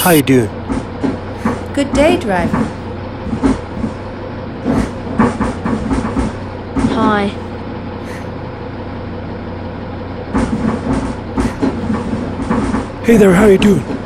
How you doing? Good day, driver. Hi. Hey there, how you doing?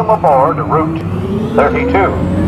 Welcome aboard Route 32.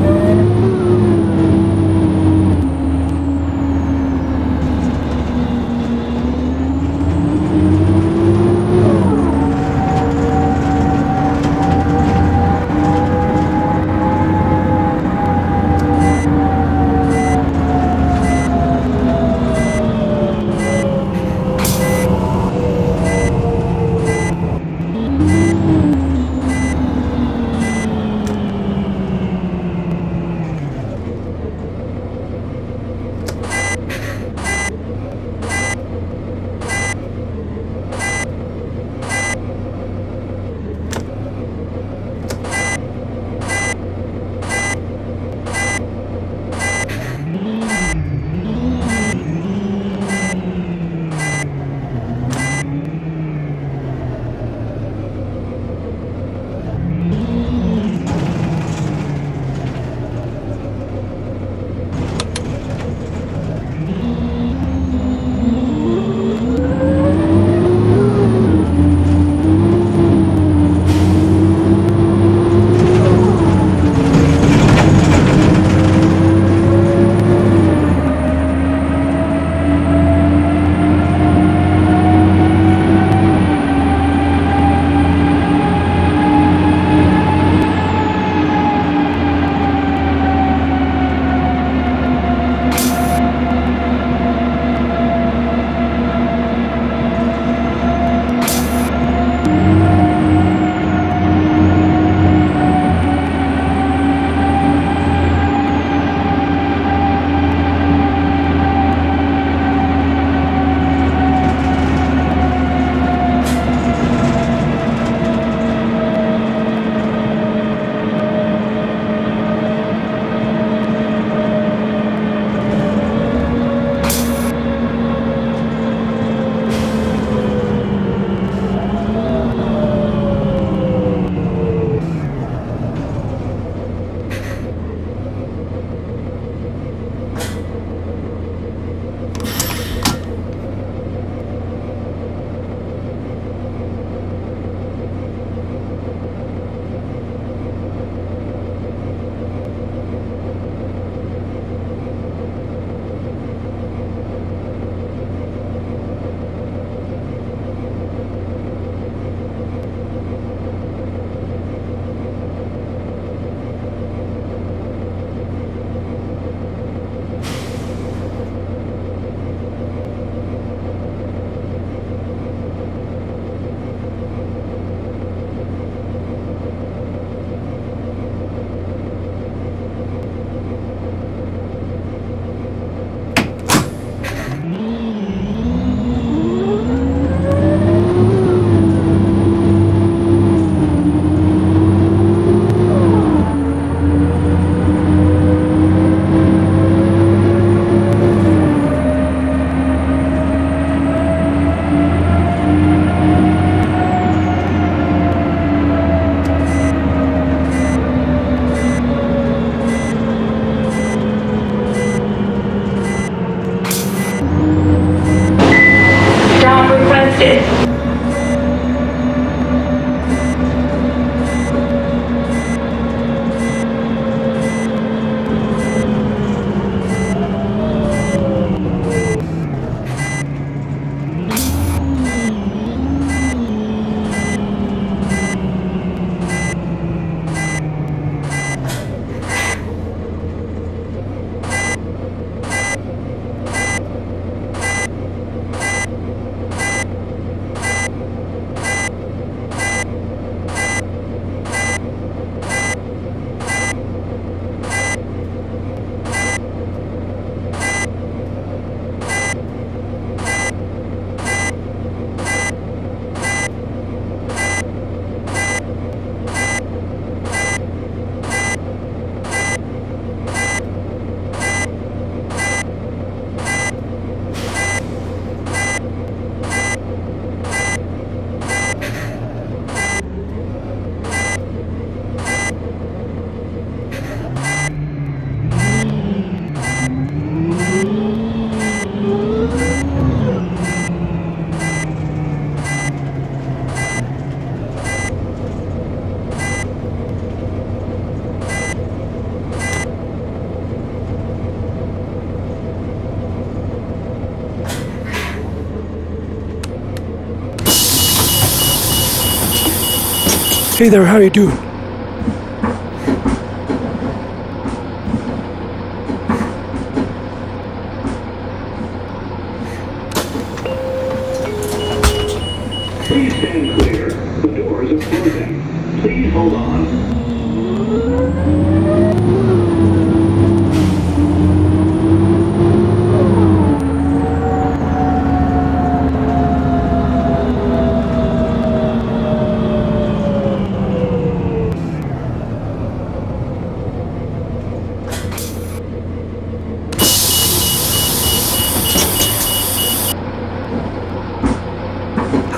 Hey there, how you doing?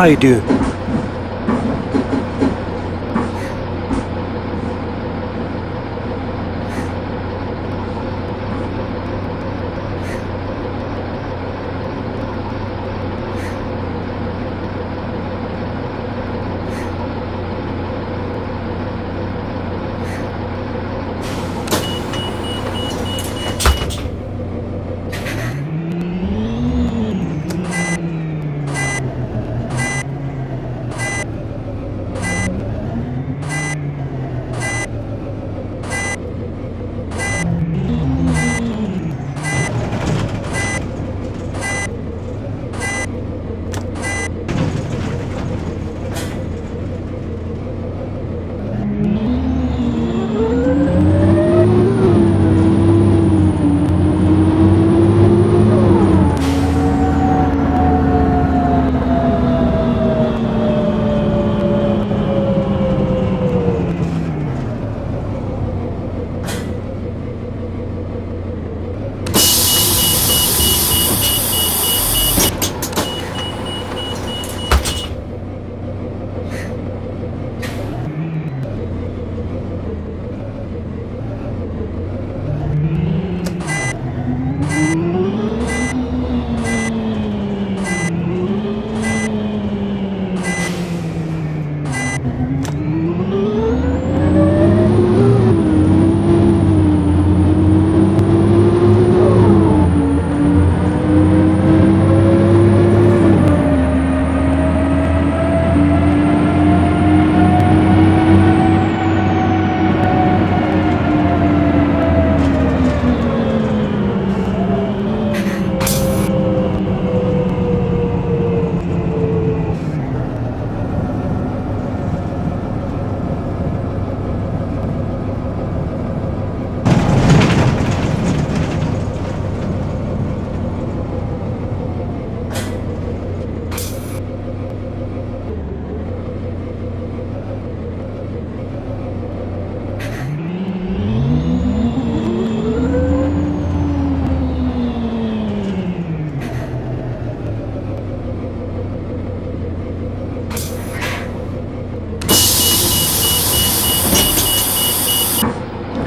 How you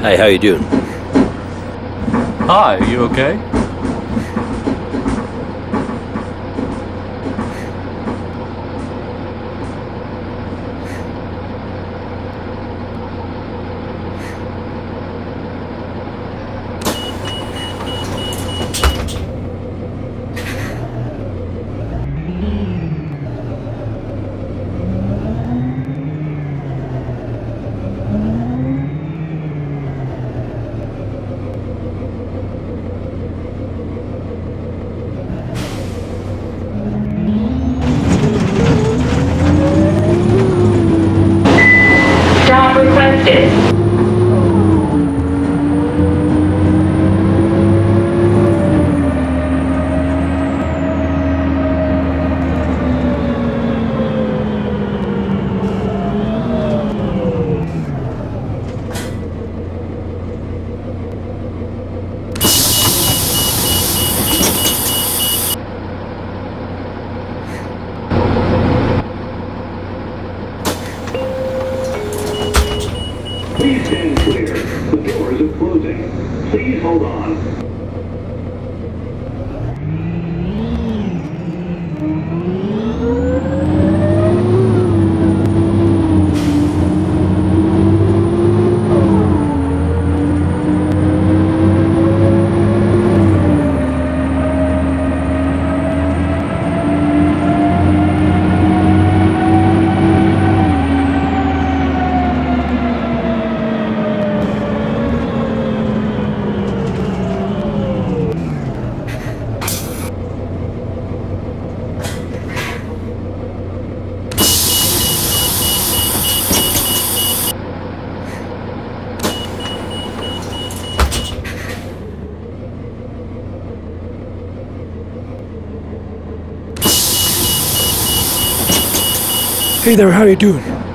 Hey, how you doing? Hi, you okay? gente Hey there, how you doing?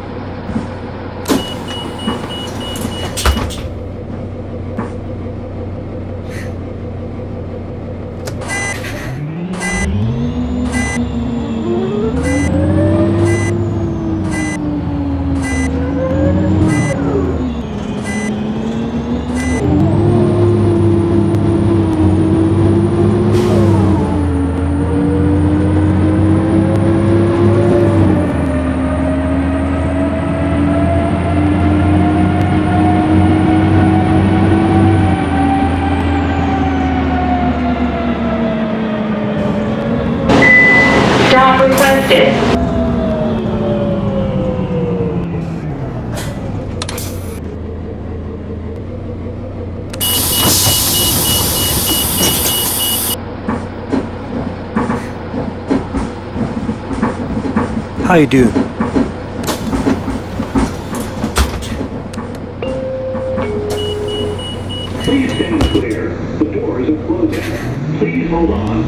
How you? Please stand clear. The doors are closing. Please hold on.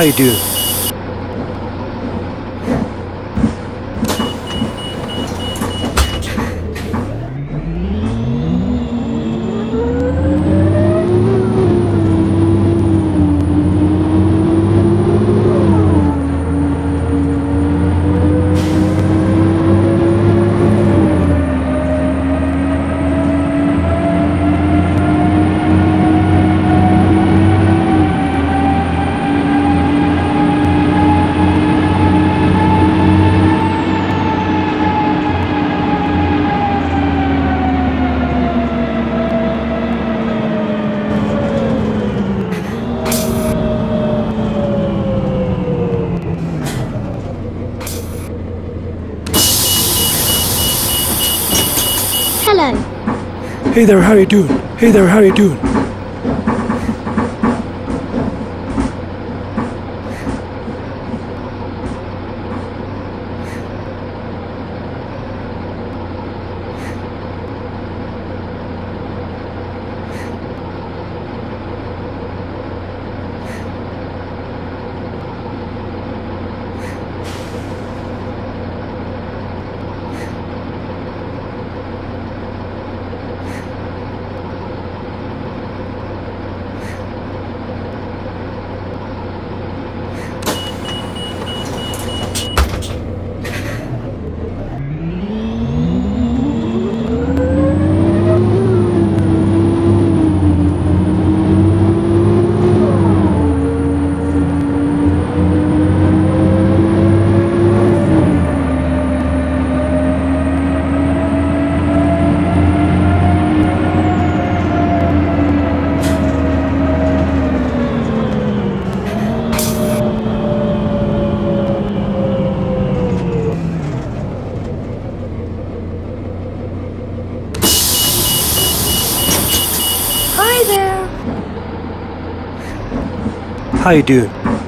How you Hey there, how you doing? Hey there, how you doing? How you doing?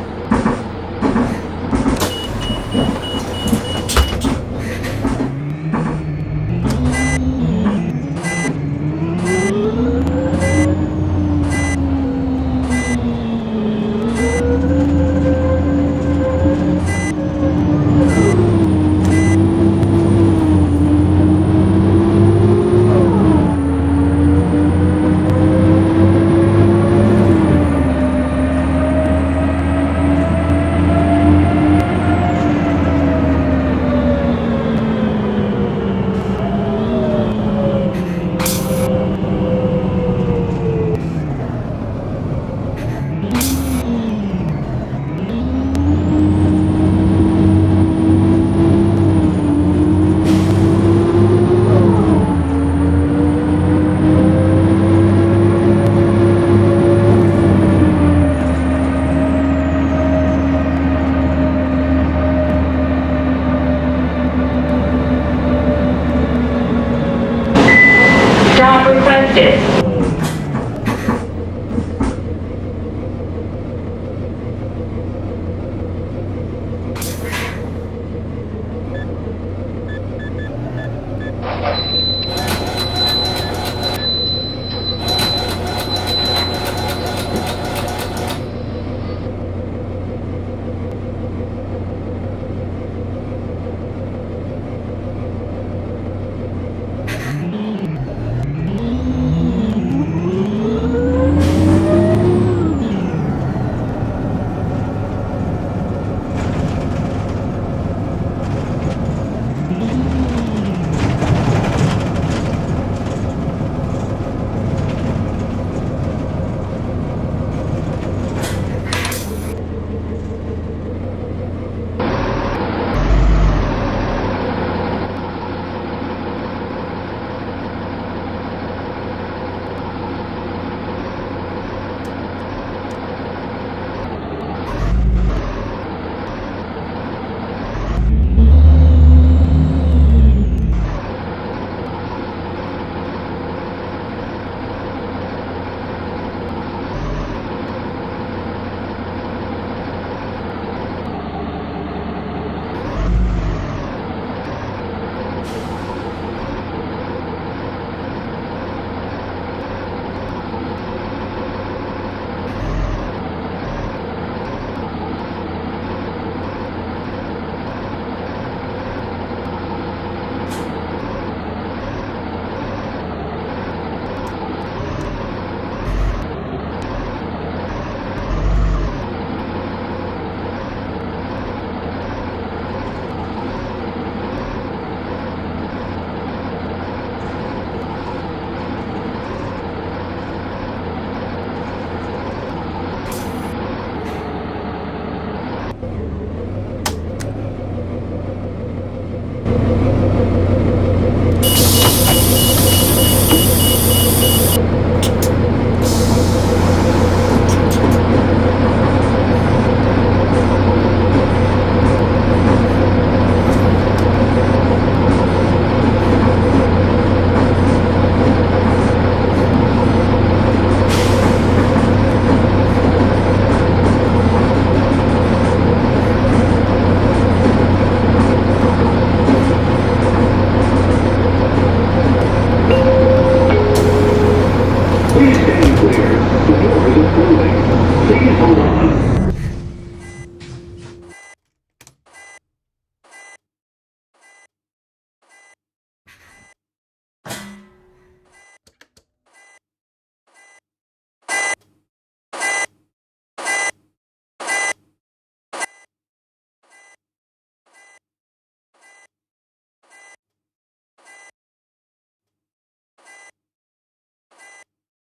connected